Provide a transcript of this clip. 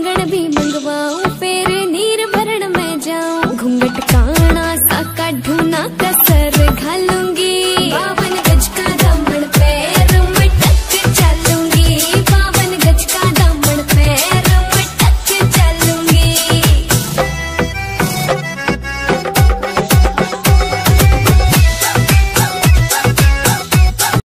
मंगण भी मंगवाऊं फिर